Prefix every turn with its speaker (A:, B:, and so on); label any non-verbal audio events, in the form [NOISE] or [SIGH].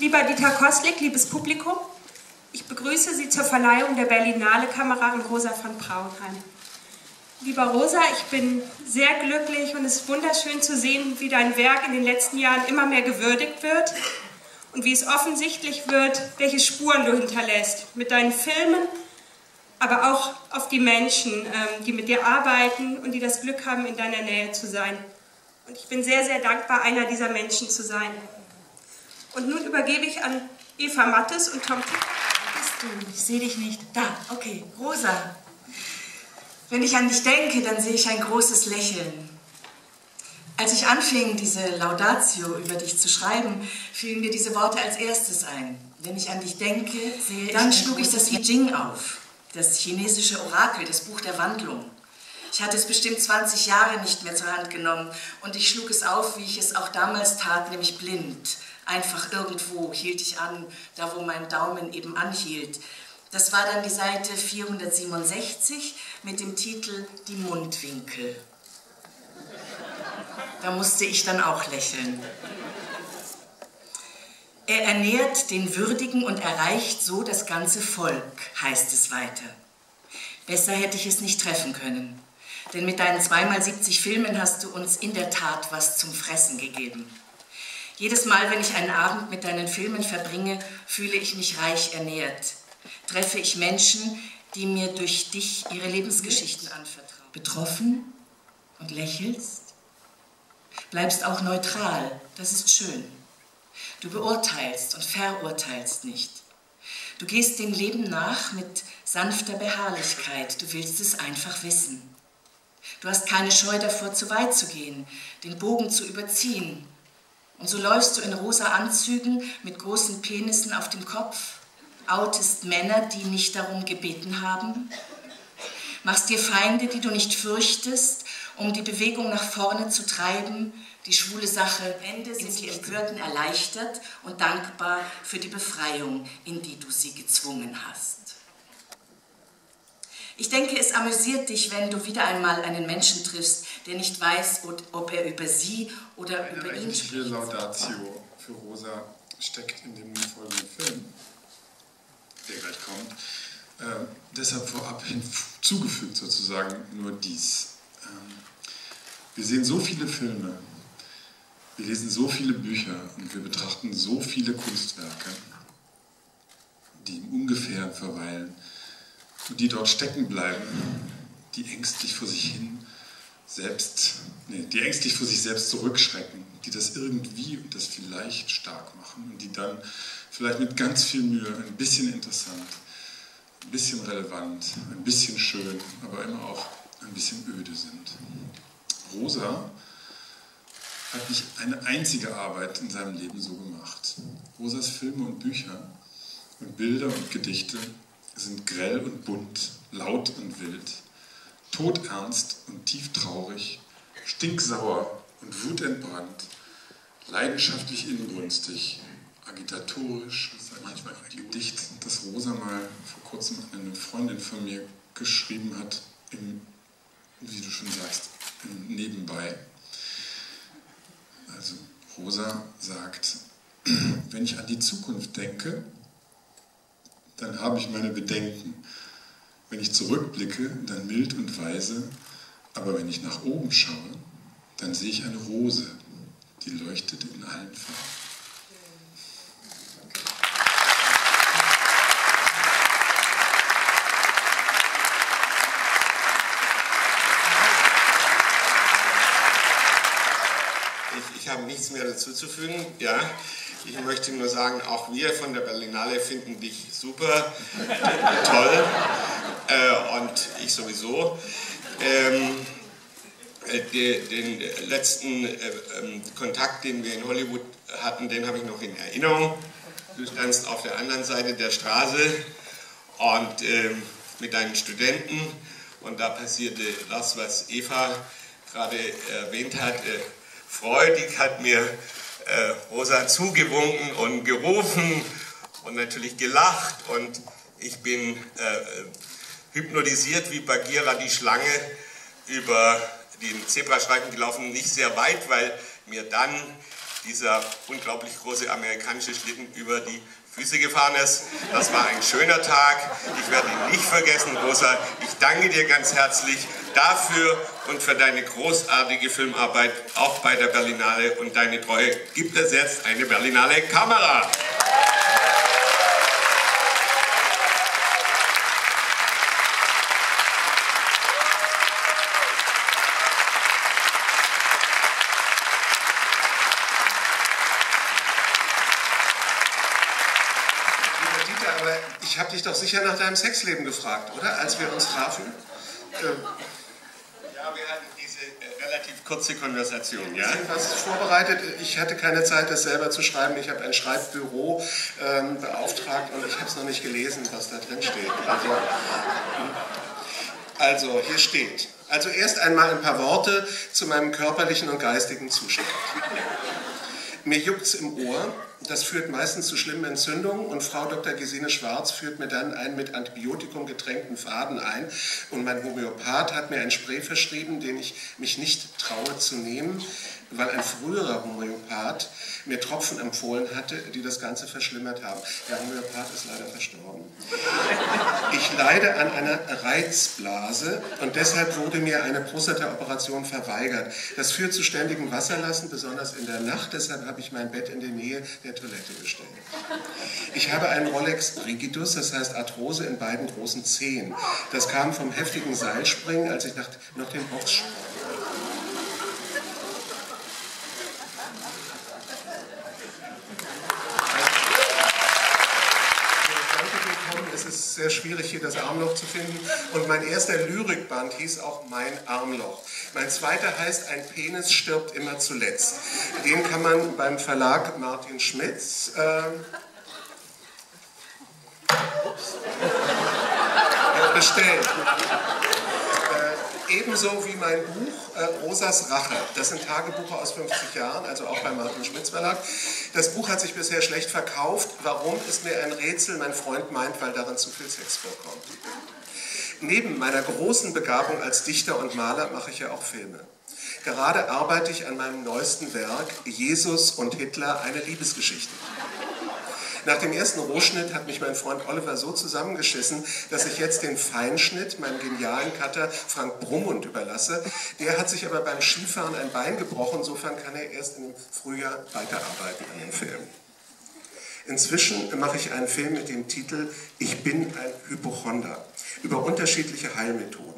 A: Lieber Dieter Kostlik, liebes Publikum, ich begrüße Sie zur Verleihung der Berlinale Kameraden Rosa von Braunheim. Lieber Rosa, ich bin sehr glücklich und es ist wunderschön zu sehen, wie dein Werk in den letzten Jahren immer mehr gewürdigt wird und wie es offensichtlich wird, welche Spuren du hinterlässt mit deinen Filmen, aber auch auf die Menschen, ähm, die mit dir arbeiten und die das Glück haben, in deiner Nähe zu sein. Und ich bin sehr, sehr dankbar, einer dieser Menschen zu sein. Und nun übergebe ich an Eva Mattes und Tom.
B: Bist du? Ich sehe dich nicht. Da, okay. Rosa. Wenn ich an dich denke, dann sehe ich ein großes Lächeln. Als ich anfing, diese Laudatio über dich zu schreiben, fielen mir diese Worte als erstes ein. Wenn ich an dich denke, sehe Dann ich schlug ich das I Ching auf, das chinesische Orakel, das Buch der Wandlung. Ich hatte es bestimmt 20 Jahre nicht mehr zur Hand genommen und ich schlug es auf, wie ich es auch damals tat, nämlich blind, einfach irgendwo hielt ich an, da wo mein Daumen eben anhielt. Das war dann die Seite 467 mit dem Titel Die Mundwinkel. Da musste ich dann auch lächeln. Er ernährt den Würdigen und erreicht so das ganze Volk, heißt es weiter. Besser hätte ich es nicht treffen können. Denn mit deinen zweimal 70 Filmen hast du uns in der Tat was zum Fressen gegeben. Jedes Mal, wenn ich einen Abend mit deinen Filmen verbringe, fühle ich mich reich ernährt. Treffe ich Menschen, die mir durch dich ihre Lebensgeschichten anvertrauen. Betroffen und lächelst? Bleibst auch neutral, das ist schön. Du beurteilst und verurteilst nicht. Du gehst dem Leben nach mit sanfter Beharrlichkeit, du willst es einfach wissen. Du hast keine Scheu davor, zu weit zu gehen, den Bogen zu überziehen, und so läufst du in rosa Anzügen mit großen Penissen auf dem Kopf, outest Männer, die nicht darum gebeten haben, machst dir Feinde, die du nicht fürchtest, um die Bewegung nach vorne zu treiben, die schwule Sache. Am Ende sind die Empörten erleichtert und dankbar für die Befreiung, in die du sie gezwungen hast. Ich denke, es amüsiert dich, wenn du wieder einmal einen Menschen triffst, der nicht weiß, ob er über sie oder
C: Eine
B: über ihn
C: spricht. Eine Laudatio für Rosa steckt in dem folgenden Film, der gleich kommt. Äh, deshalb vorab hinzugefügt sozusagen nur dies. Ähm, wir sehen so viele Filme, wir lesen so viele Bücher und wir betrachten so viele Kunstwerke, die im Ungefähren verweilen und die dort stecken bleiben, die ängstlich vor sich hin selbst, nee, die ängstlich vor sich selbst zurückschrecken, die das irgendwie und das vielleicht stark machen und die dann vielleicht mit ganz viel Mühe ein bisschen interessant, ein bisschen relevant, ein bisschen schön, aber immer auch ein bisschen öde sind. Rosa hat nicht eine einzige Arbeit in seinem Leben so gemacht. Rosas Filme und Bücher und Bilder und Gedichte sind grell und bunt, laut und wild, todernst und tieftraurig, stinksauer und wutentbrannt, leidenschaftlich inbrünstig, agitatorisch, manchmal ein Gedicht, das Rosa mal vor kurzem an eine Freundin von mir geschrieben hat, im, wie du schon sagst, Nebenbei. Also Rosa sagt, [CLEARS THROAT] wenn ich an die Zukunft denke, dann habe ich meine Bedenken. Wenn ich zurückblicke, dann mild und weise, aber wenn ich nach oben schaue, dann sehe ich eine Rose, die leuchtet in allen Farben.
D: Ich, ich habe nichts mehr dazu zu fügen. Ja. Ich möchte nur sagen, auch wir von der Berlinale finden dich super, [LAUGHS] toll äh, und ich sowieso. Ähm, äh, den letzten äh, ähm, Kontakt, den wir in Hollywood hatten, den habe ich noch in Erinnerung. Du standst auf der anderen Seite der Straße und äh, mit deinen Studenten und da passierte das, was Eva gerade erwähnt hat. Äh, freudig hat mir äh, Rosa zugewunken und gerufen und natürlich gelacht und Ich bin äh, hypnotisiert wie Bagheera die Schlange über den Zebrastreifen gelaufen, nicht sehr weit, weil mir dann dieser unglaublich große amerikanische Schlitten über die Füße gefahren ist. Das war ein schöner Tag. Ich werde ihn nicht vergessen, Rosa. Ich danke dir ganz herzlich dafür und für deine großartige Filmarbeit, auch bei der Berlinale und deine Treue. Gibt es jetzt eine Berlinale Kamera?
E: Ich habe dich doch sicher nach deinem Sexleben gefragt, oder? Als wir uns trafen.
D: Ähm, ja, wir hatten diese äh, relativ kurze Konversation, ja?
E: Was vorbereitet. Ich hatte keine Zeit, das selber zu schreiben. Ich habe ein Schreibbüro ähm, beauftragt und ich habe es noch nicht gelesen, was da drin steht. Also, also, hier steht. Also erst einmal ein paar Worte zu meinem körperlichen und geistigen Zustand. Mir juckt es im Ohr, das führt meistens zu schlimmen Entzündungen und Frau Dr. Gesine Schwarz führt mir dann einen mit Antibiotikum getränkten Faden ein und mein Homöopath hat mir ein Spray verschrieben, den ich mich nicht traue zu nehmen, weil ein früherer Homöopath mir Tropfen empfohlen hatte, die das Ganze verschlimmert haben. Der Homöopath ist leider verstorben. Ich leide an einer Reizblase und deshalb wurde mir eine Prostata-Operation verweigert. Das führt zu ständigem Wasserlassen, besonders in der Nacht. Deshalb habe ich mein Bett in die Nähe der Toilette gestellt. Ich habe einen Rolex Rigidus, das heißt Arthrose in beiden großen Zehen. Das kam vom heftigen Seilspringen, als ich nach, noch den Box sprang. Sehr schwierig, hier das Armloch zu finden. Und mein erster Lyrikband hieß auch Mein Armloch. Mein zweiter heißt Ein Penis stirbt immer zuletzt. Den kann man beim Verlag Martin Schmitz äh, [LAUGHS] bestellen ebenso wie mein Buch äh, Rosas Rache. Das sind Tagebuche aus 50 Jahren, also auch beim Martin Schmitz Verlag. Das Buch hat sich bisher schlecht verkauft. Warum ist mir ein Rätsel? Mein Freund meint, weil darin zu viel Sex vorkommt. Neben meiner großen Begabung als Dichter und Maler mache ich ja auch Filme. Gerade arbeite ich an meinem neuesten Werk Jesus und Hitler, eine Liebesgeschichte. Nach dem ersten Rohschnitt hat mich mein Freund Oliver so zusammengeschissen, dass ich jetzt den Feinschnitt meinem genialen Cutter Frank Brummund überlasse. Der hat sich aber beim Skifahren ein Bein gebrochen, insofern kann er erst im Frühjahr weiterarbeiten an dem Film. Inzwischen mache ich einen Film mit dem Titel Ich bin ein Hypochonder über unterschiedliche Heilmethoden.